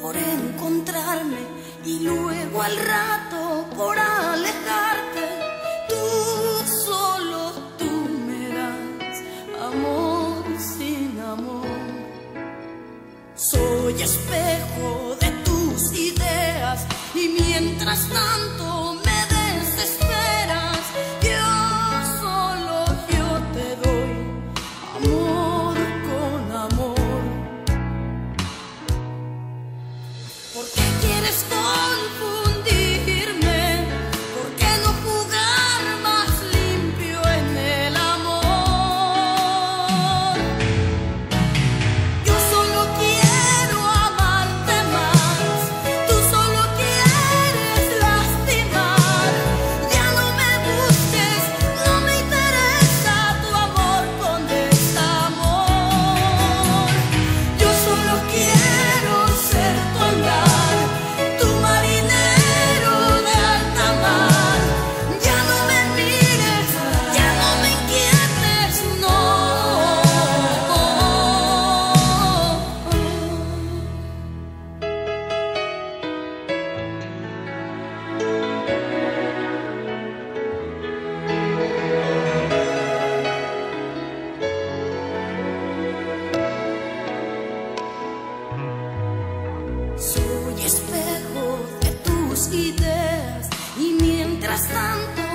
por encontrarme y luego al rato por alejarte. Tú solo tú me das amor sin amor. Soy espejo escolho y mientras tanto